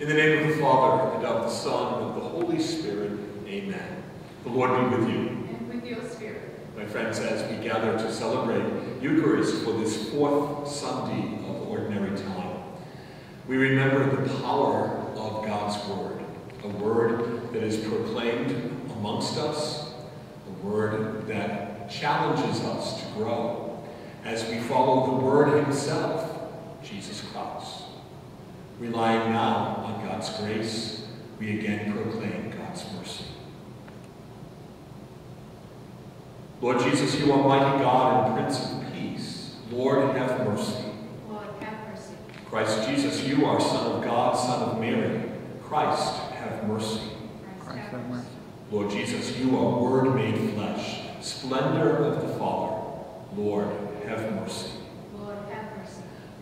In the name of the Father, and of the Son, and of the Holy Spirit, amen. The Lord be with you. And with your spirit. My friends, as we gather to celebrate Eucharist for this fourth Sunday of Ordinary Time, we remember the power of God's Word, a word that is proclaimed amongst us, a word that challenges us to grow as we follow the Word Himself, Jesus Christ. Relying now on God's grace, we again proclaim God's mercy. Lord Jesus, you Almighty God and Prince of Peace, Lord, have mercy. Lord, have mercy. Christ Jesus, you are Son of God, Son of Mary. Christ, have mercy. Christ, have mercy. Lord Jesus, you are Word made flesh, splendor of the Father. Lord, have mercy.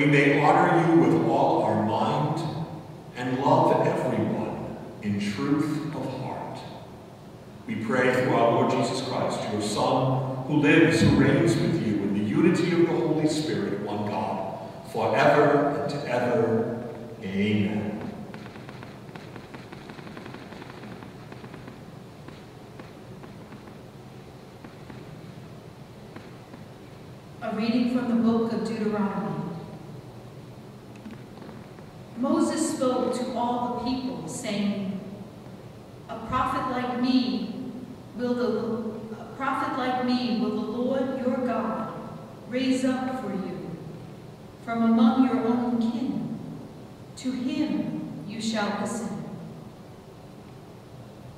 we may honor you with all our mind and love everyone in truth of heart. We pray through our Lord Jesus Christ, your Son, who lives and reigns with you in the unity of the Holy Spirit, one God, forever and ever. Amen. A reading from the book of Deuteronomy. Moses spoke to all the people, saying, A prophet like me will the a prophet like me will the Lord your God raise up for you from among your own kin. To him you shall listen.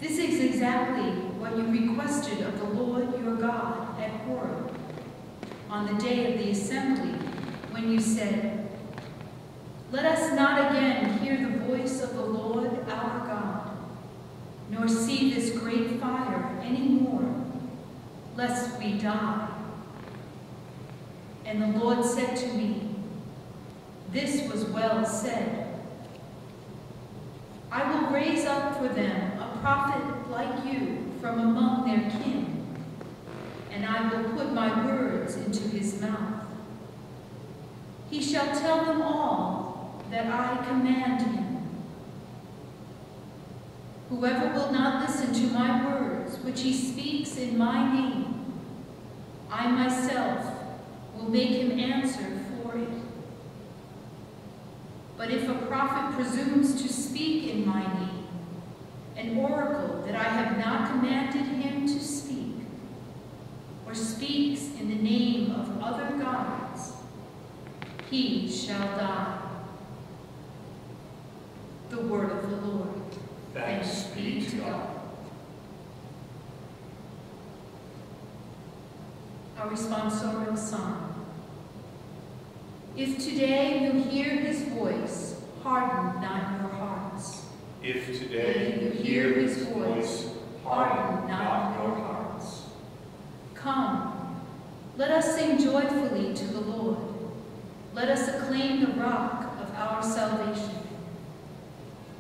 This is exactly what you requested of the Lord your God at Horeb on the day of the assembly when you said, Let us not again hear the voice of the Lord our God, nor see this great fire any more, lest we die. And the Lord said to me, This was well said. I will raise up for them a prophet like you from among their kin and I will put my words into his mouth. He shall tell them all that I command him. Whoever will not listen to my words, which he speaks in my name, I myself will make him answer for it. But if a prophet presumes to speak in my name, an oracle that I have not commanded him to speak, or speaks in the name of other gods, he shall die. The word of the Lord. Thanks be to God. Our responsorial psalm. If today you hear his voice, harden not your hearts. If today you hear his voice, harden not your hearts. Come, let us sing joyfully to the Lord. Let us acclaim the rock of our salvation.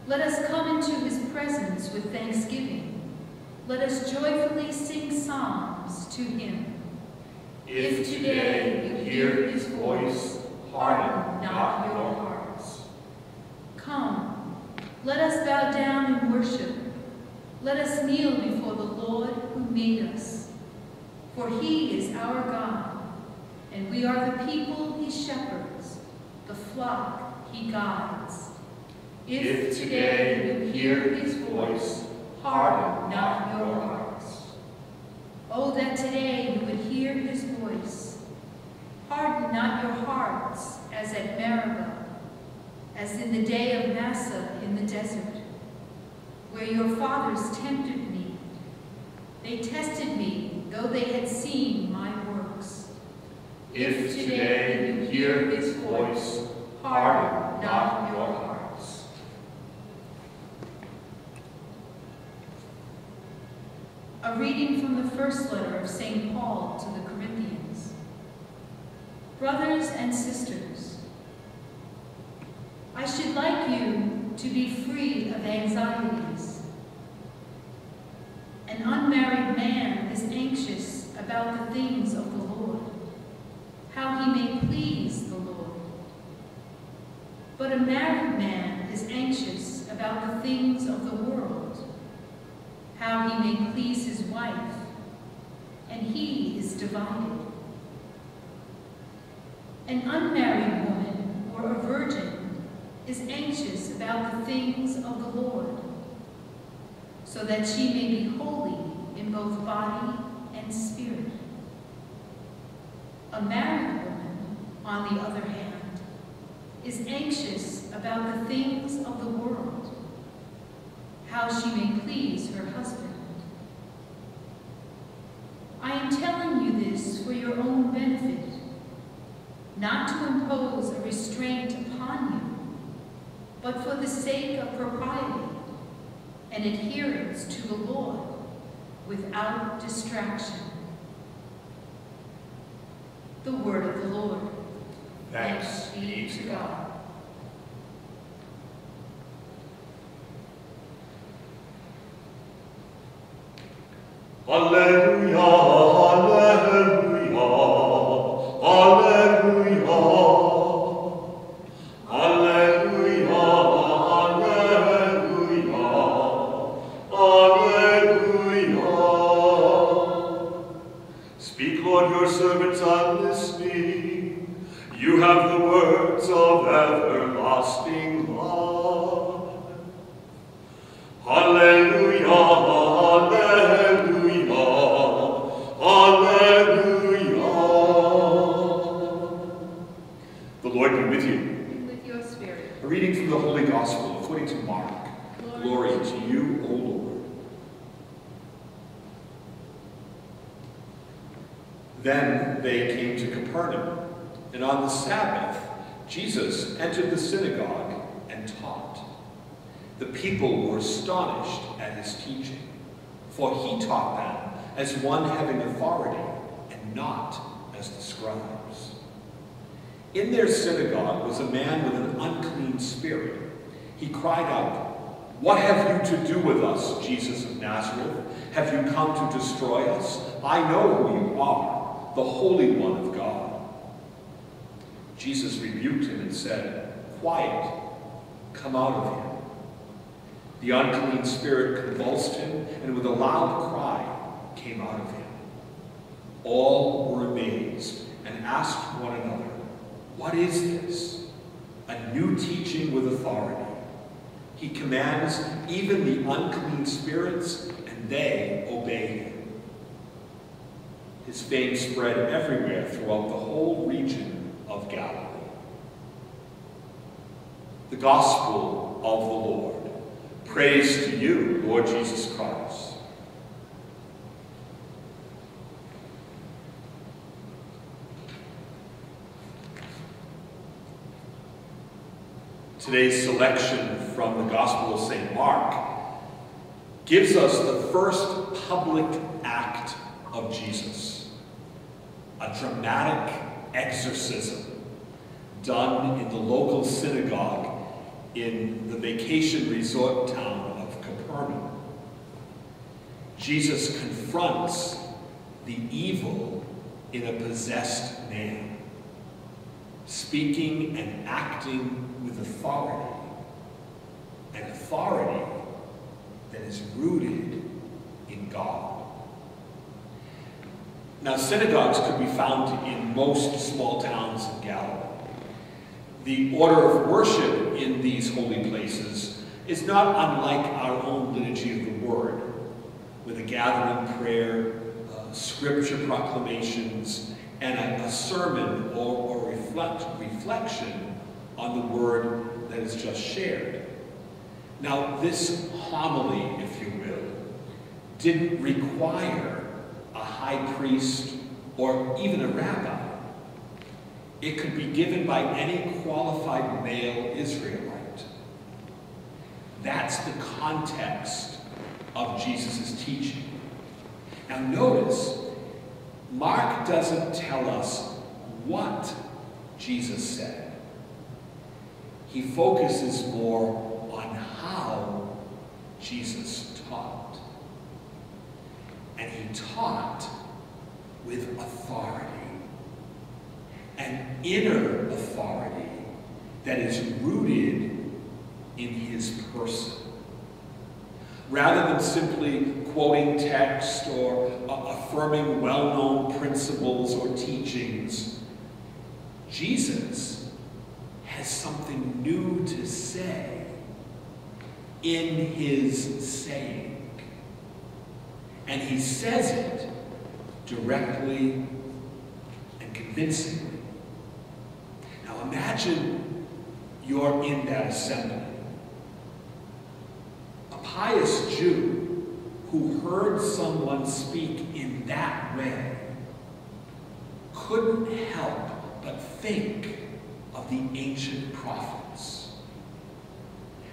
Let us come into his presence with thanksgiving. Let us joyfully sing psalms to him. If today you hear his voice, harden not your hearts. Come, let us bow down and worship. let us kneel before the Lord who made us. For he is our God, and we are the people he shepherds, the flock he guides. If today you hear his voice, harden not your hearts. Oh, that today you would hear his voice. Harden not your hearts as at Meribah, as in the day of Massah in the desert, where your fathers tempted me. They tested me, though they had seen my works. If today you hear his voice, harden not your hearts. A reading from the first letter of St. Paul to the Corinthians. Brothers and sisters, I should like you to be free of anxieties. An unmarried man is anxious about the things of the Lord, how he may please the Lord. But a married man is anxious about the things of the world, how he may please his wife, and he is divided. An unmarried woman or a virgin is anxious about the things of the Lord, so that she may be holy in both body and spirit. A married woman, on the other hand, is anxious about the things of the world, how she may please her husband. I am telling you this for your own benefit, not to impose a restraint upon you, but for the sake of propriety and adherence to the Lord without distraction. The word of the Lord. Thanks be to God. Alleluia, Alleluia. A reading from the Holy Gospel according to Mark. Glory to you, O Lord. Then they came to Capernaum, and on the Sabbath Jesus entered the synagogue and taught. The people were astonished at his teaching, for he taught them as one having authority and not as the scribes. In their synagogue was a man with an unclean spirit. He cried out, What have you to do with us, Jesus of Nazareth? Have you come to destroy us? I know who you are, the Holy One of God. Jesus rebuked him and said, Quiet, come out of him. The unclean spirit convulsed him, and with a loud cry came out of him. All were amazed and asked one another, What is this? A new teaching with authority. He commands even the unclean spirits, and they obey him. His fame spread everywhere throughout the whole region of Galilee. The Gospel of the Lord. Praise to you, Lord Jesus Christ. Today's selection from the Gospel of St. Mark gives us the first public act of Jesus, a dramatic exorcism done in the local synagogue in the vacation resort town of Capernaum. Jesus confronts the evil in a possessed man, speaking and acting with authority, and authority that is rooted in God. Now, synagogues could be found in most small towns in Galilee. The order of worship in these holy places is not unlike our own liturgy of the Word, with a gathering prayer, uh, scripture proclamations, and a, a sermon or, or reflect, reflection on the Word that is just shared. Now, this homily, if you will, didn't require a high priest or even a rabbi. It could be given by any qualified male Israelite. That's the context of Jesus' teaching. Now notice, Mark doesn't tell us what Jesus said. He focuses more on how Jesus taught. And he taught with authority. An inner authority that is rooted in his person. Rather than simply quoting text or uh, affirming well-known principles or teachings, Jesus has something new to say in his saying. And he says it directly and convincingly. Now imagine you're in that assembly. Pious Jew who heard someone speak in that way couldn't help but think of the ancient prophets.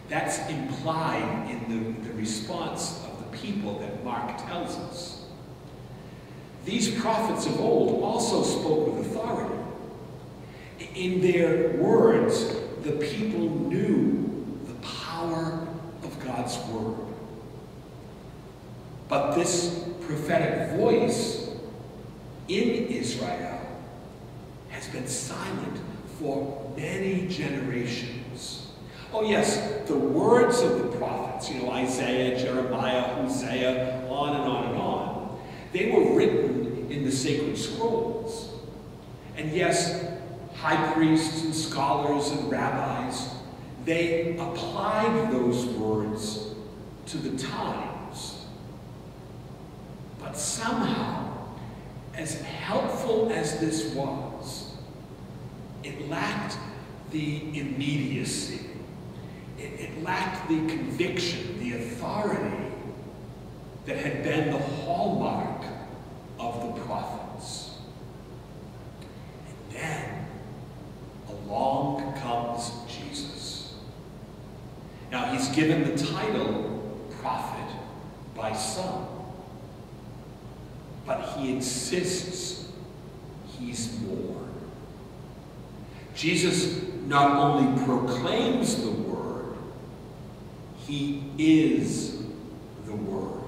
That's implied in the, the response of the people that Mark tells us. These prophets of old also spoke with authority. In their words, the people knew the power God's word. But this prophetic voice in Israel has been silent for many generations. Oh yes, the words of the prophets, you know, Isaiah, Jeremiah, Hosea, on and on and on, they were written in the sacred scrolls. And yes, high priests and scholars and rabbis, they applied those words to the times. But somehow, as helpful as this was, it lacked the immediacy. It, it lacked the conviction, the authority that had been the hallmark of the prophets. And then along comes Jesus. Now he's given the title prophet by some, but he insists he's more. Jesus not only proclaims the word, he is the word.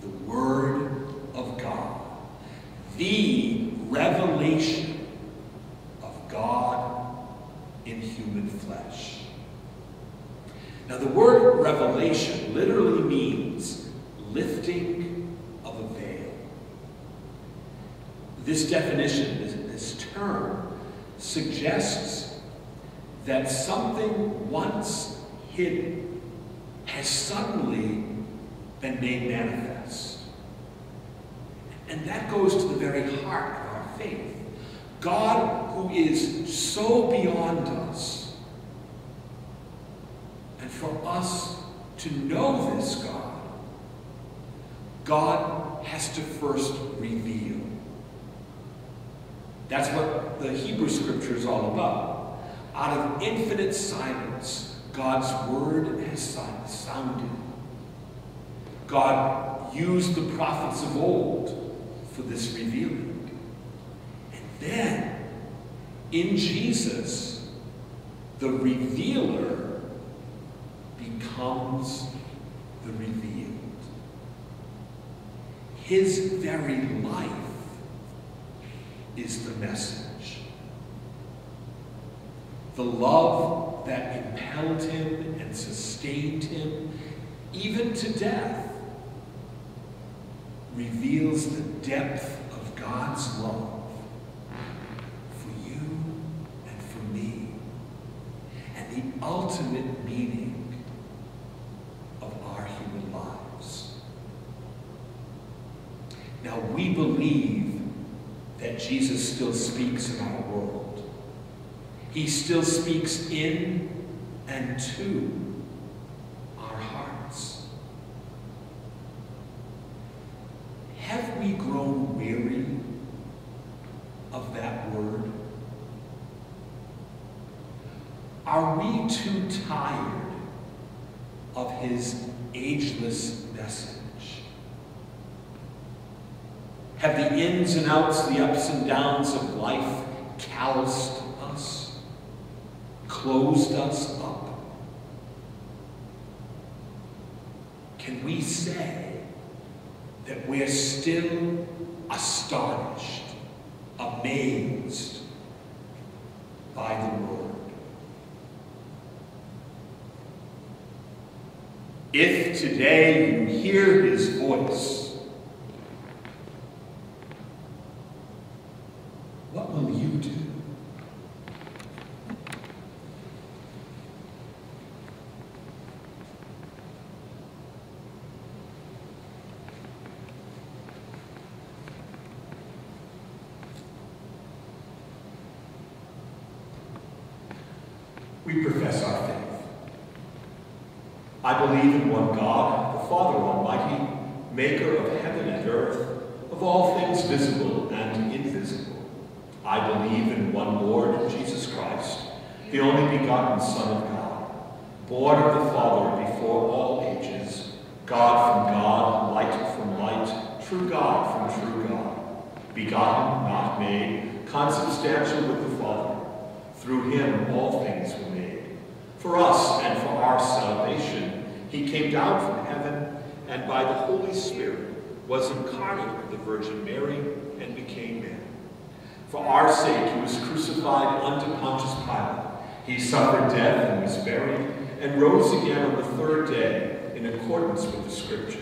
The word of God. The revelation of God in human flesh. Now the word revelation literally means lifting of a veil. This definition, this, this term, suggests that something once hidden has suddenly been made manifest. And that goes to the very heart of our faith. God, who is so beyond us, and for us to know this God, God has to first reveal. That's what the Hebrew scripture is all about. Out of infinite silence, God's word has sounded. God used the prophets of old for this revealing. And then, in Jesus, the revealer becomes the revealed. His very life is the message. The love that impelled him and sustained him, even to death, reveals the depth of God's love for you and for me, and the ultimate meaning of our human lives. Now, we believe that Jesus still speaks in our world. He still speaks in and to our hearts. Have we grown weary of that word? Are we too tired of his ageless message? Have the ins and outs, the ups and downs of life calloused us, closed us up? Can we say that we're still astonished, amazed by the Word? If today you hear His voice, what will you do? We profess our faith. I believe in one God, the Father Almighty, maker of heaven and earth, of all things visible and invisible. I believe in one Lord, Jesus Christ, the only begotten Son of God, born of the Father before all ages, God from God, light from light, true God from true God, begotten, not made, consubstantial with the Father. Through him all things were made. For us and for our salvation, he came down from heaven and by the Holy Spirit was incarnate of the Virgin Mary and became man. For our sake he was crucified under Pontius Pilate. He suffered death and was buried and rose again on the third day in accordance with the Scriptures.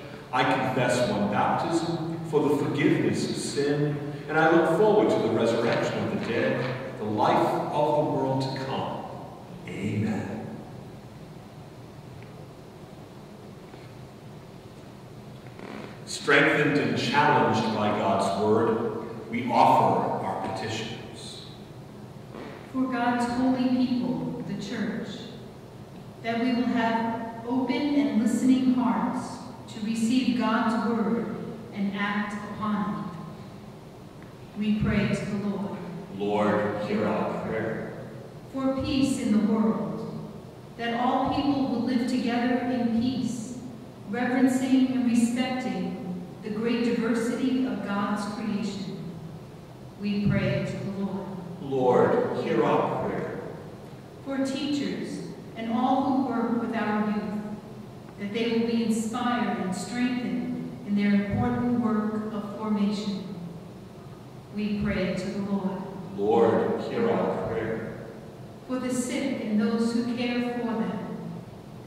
I confess one baptism for the forgiveness of sin, and I look forward to the resurrection of the dead, the life of the world to come. Amen. Strengthened and challenged by God's word, we offer our petitions. For God's holy people, the church, that we will have open and listening hearts to receive God's word and act upon it. We pray to the Lord. Lord, hear our prayer. For peace in the world, that all people will live together in peace, reverencing and respecting the great diversity of God's creation. We pray to the Lord. Lord, hear our prayer. For teachers and all who work with our youth, that they will be inspired and strengthened in their important work of formation. We pray to the Lord. Lord, hear our prayer. For the sick and those who care for them,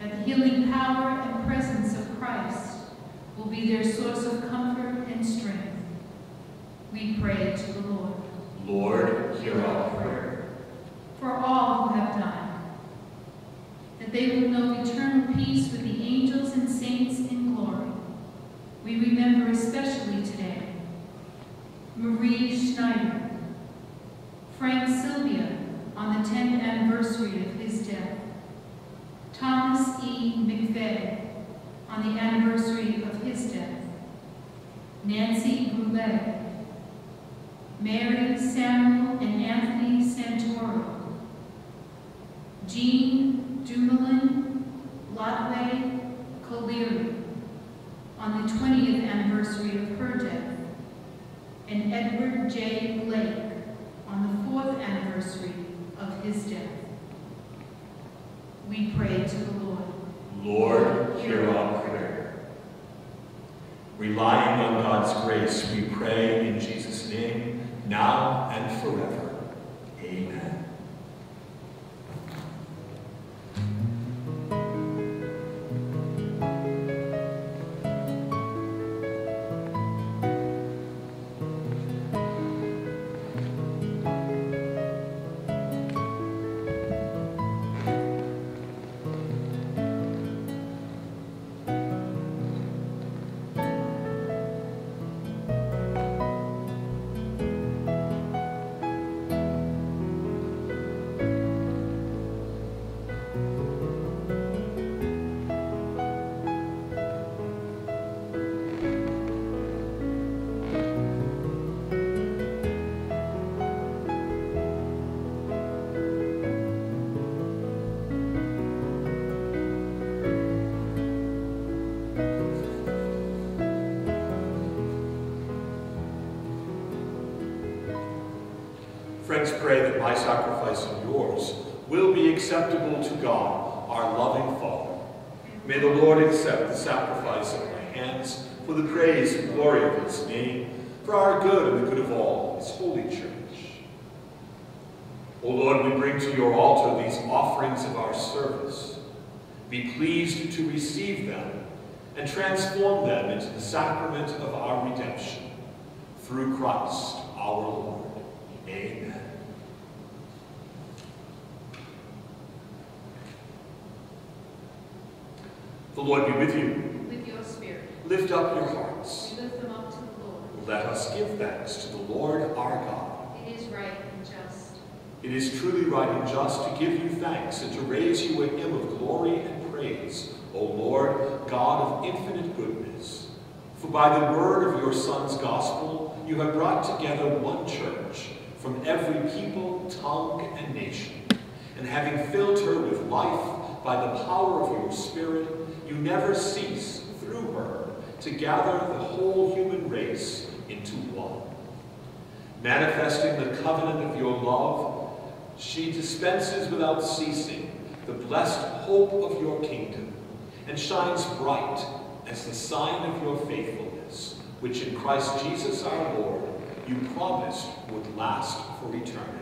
that the healing power and presence of Christ will be their source of comfort and strength. We pray to the Lord. Lord, hear our prayer. For all who have died, that they will know eternal peace with the angels and saints in glory. We remember especially today Marie Schneider, Frank Sylvia on the 10th anniversary of his death, Thomas E. McVeigh on the anniversary of his death, Nancy Goulet, Mary Samuel and Anthony Santoro, Jean Dumoulin, Lotway on the 20th anniversary of her death, and Edward J. Blake on the 4th anniversary of his death. We pray to the Lord. Lord, hear our prayer. Relying on God's grace, we pray in Jesus' name, now and forever. Amen. Friends, pray that my sacrifice and yours will be acceptable to God, our loving Father. May the Lord accept the sacrifice of my hands for the praise and glory of his name, for our good and the good of all his holy church. O Lord, we bring to your altar these offerings of our service. Be pleased to receive them and transform them into the sacrament of our redemption. Through Christ our Lord. Amen. The Lord be with you. With your spirit. Lift up your hearts. We lift them up to the Lord. Let us give thanks to the Lord our God. It is right and just. It is truly right and just to give you thanks and to raise you a hymn of glory and praise, O Lord, God of infinite goodness. For by the word of your Son's gospel, you have brought together one church from every people, tongue, and nation. And having filled her with life by the power of your Spirit, you never cease, through her, to gather the whole human race into one. Manifesting the covenant of your love, she dispenses without ceasing the blessed hope of your kingdom, and shines bright as the sign of your faithfulness, which in Christ Jesus our Lord you promised would last for eternity.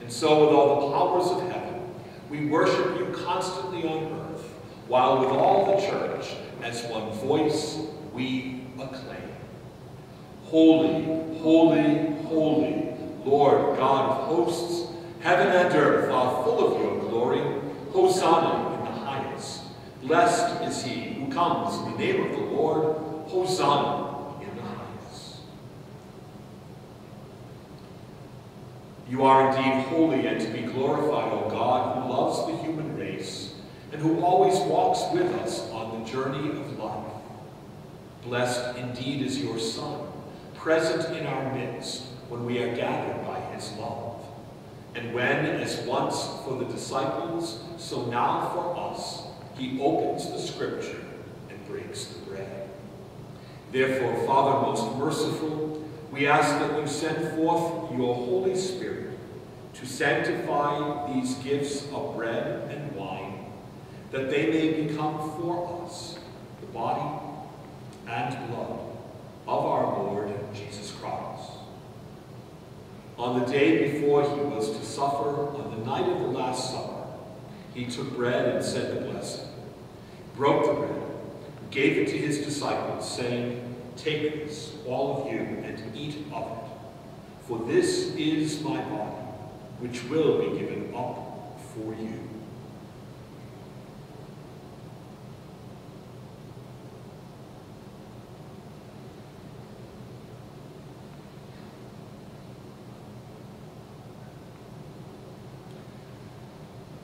And so with all the powers of heaven, we worship you constantly on earth, while with all the church, as one voice, we acclaim. Holy, holy, holy, Lord God of hosts, heaven and earth are full of your glory. Hosanna in the highest. Blessed is he who comes in the name of the Lord. Hosanna in the highest. You are indeed holy and to be glorified, O God, who loves the human and who always walks with us on the journey of life. Blessed indeed is your Son, present in our midst when we are gathered by his love. And when, as once for the disciples, so now for us, he opens the scripture and breaks the bread. Therefore, Father most merciful, we ask that you send forth your Holy Spirit to sanctify these gifts of bread and wine, that they may become for us the body and blood of our Lord Jesus Christ. On the day before he was to suffer, on the night of the Last Supper, he took bread and said the blessing, broke the bread, gave it to his disciples, saying, Take this, all of you, and eat of it. For this is my body, which will be given up for you.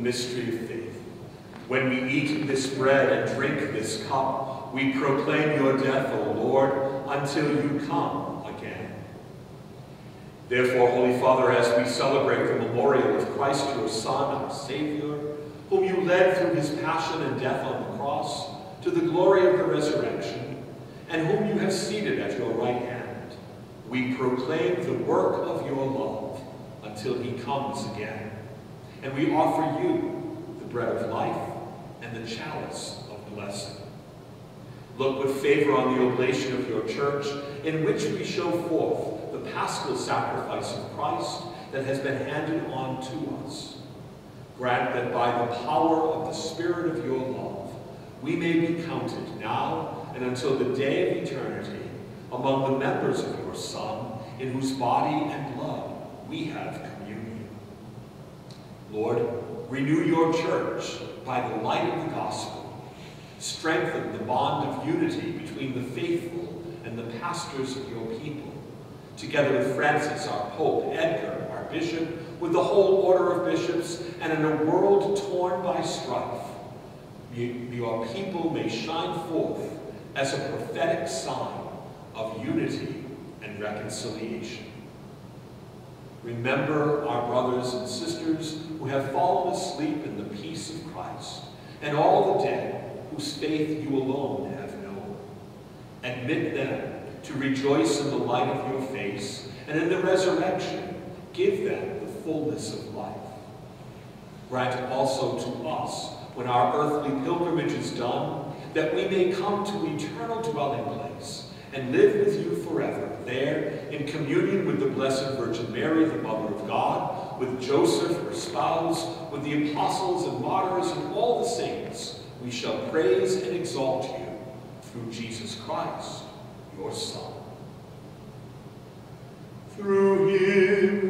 mystery of faith. When we eat this bread and drink this cup, we proclaim your death, O Lord, until you come again. Therefore, Holy Father, as we celebrate the memorial of Christ, your Son, our Savior, whom you led through his passion and death on the cross to the glory of the resurrection, and whom you have seated at your right hand, we proclaim the work of your love until he comes again. And we offer you the bread of life and the chalice of blessing. Look with favor on the oblation of your church, in which we show forth the paschal sacrifice of Christ that has been handed on to us. Grant that by the power of the Spirit of your love, we may be counted now and until the day of eternity among the members of your Son, in whose body and blood we have. Lord, renew your church by the light of the gospel. Strengthen the bond of unity between the faithful and the pastors of your people, together with Francis, our Pope, Edgar, our Bishop, with the whole order of bishops, and in a world torn by strife, your people may shine forth as a prophetic sign of unity and reconciliation. Remember our brothers and sisters who have fallen asleep in the peace of Christ, and all the dead whose faith you alone have known. Admit them to rejoice in the light of your face, and in the resurrection give them the fullness of life. Grant also to us, when our earthly pilgrimage is done, that we may come to eternal dwelling place and live with you forever, there in communion with the Blessed Virgin Mary, the Mother of God, with Joseph, her spouse, with the apostles and martyrs and all the saints, we shall praise and exalt you through Jesus Christ, your Son. Through him,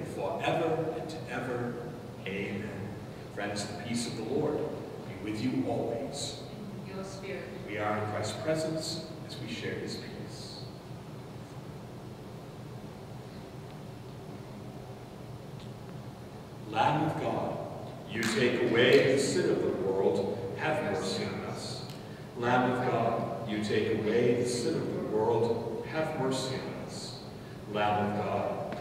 forever and ever. Amen. Friends, the peace of the Lord be with you always. Your spirit. We are in Christ's presence as we share his peace. Lamb of God, you take away the sin of the world, have mercy on us. Lamb of God, you take away the sin of the world, have mercy on us. Lamb of God,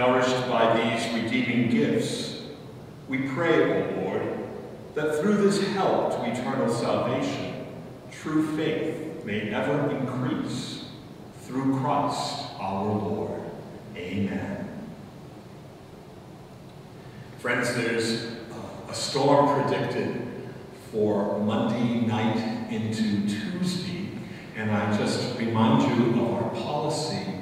Nourished by these redeeming gifts, we pray, O Lord, that through this help to eternal salvation, true faith may ever increase. Through Christ our Lord. Amen. Friends, there's a storm predicted for Monday night into Tuesday, and I just remind you of our policy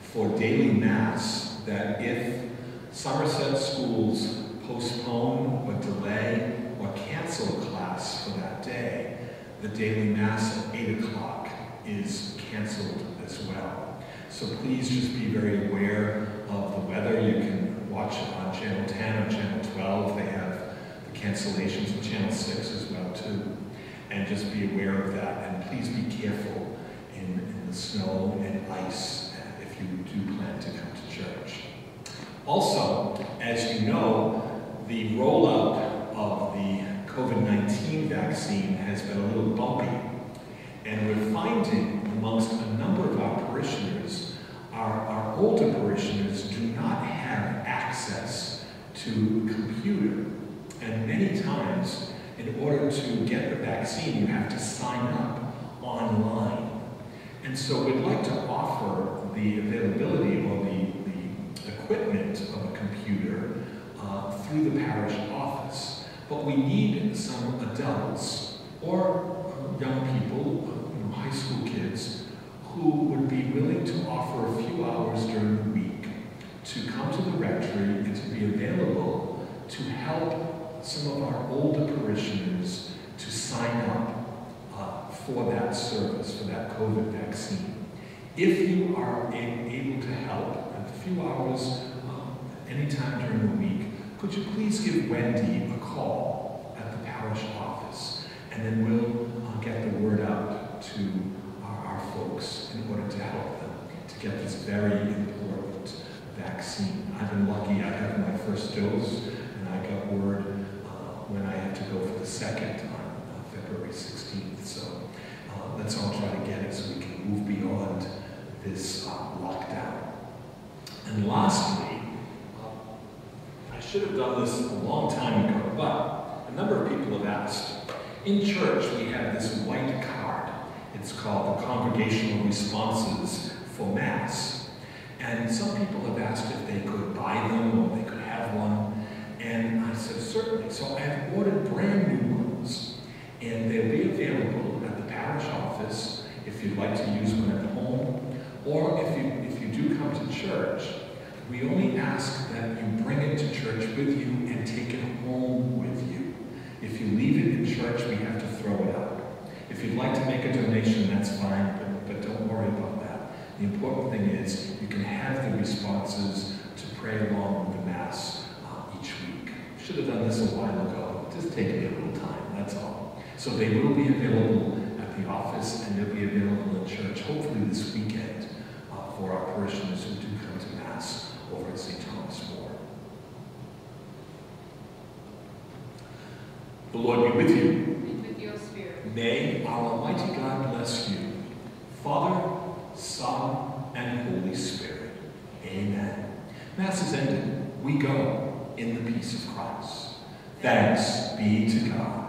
for daily Mass that if Somerset schools postpone or delay or cancel class for that day, the daily Mass at 8 o'clock is canceled as well. So please just be very aware of the weather. You can watch it on Channel 10 or Channel 12. They have the cancellations on Channel 6 as well too. And just be aware of that. And please be careful in, in the snow and ice uh, if you do plan to come church. Also, as you know, the rollout of the COVID-19 vaccine has been a little bumpy. And we're finding amongst a number of our parishioners, our, our older parishioners do not have access to computer. And many times, in order to get the vaccine, you have to sign up online. And so we'd like to offer the availability or the equipment of a computer uh, through the parish office. But we need some adults or uh, young people, uh, you know, high school kids, who would be willing to offer a few hours during the week to come to the rectory and to be available to help some of our older parishioners to sign up uh, for that service, for that COVID vaccine. If you are able to help a few hours um, anytime during the week, could you please give Wendy a call at the parish office? And then we'll uh, get the word out to our, our folks in order to help them to get this very important vaccine. I've been lucky, I have my first dose, and I got word uh, when I had to go for the second on uh, February 16th. So uh, let's all try to get it so we can move beyond this uh, lockdown. And lastly, I should have done this a long time ago, but a number of people have asked. In church, we have this white card. It's called the Congregational Responses for Mass. And some people have asked if they could buy them or they could have one. And I said, certainly. So I have ordered brand new ones. And they'll be available at the parish office if you'd like to use one at home. Or if you, if you do come to church, we only ask that you bring it to church with you and take it home with you. If you leave it in church, we have to throw it out. If you'd like to make a donation, that's fine, but, but don't worry about that. The important thing is you can have the responses to pray along with the Mass uh, each week. Should have done this a while ago. Just take me a little time, that's all. So they will be available at the office and they'll be available in church, hopefully this weekend, for our parishioners who do come to Mass over at St. Thomas More. The Lord be with you. And with your spirit. May our Almighty God bless you, Father, Son, and Holy Spirit. Amen. Mass is ended. We go in the peace of Christ. Thanks be to God.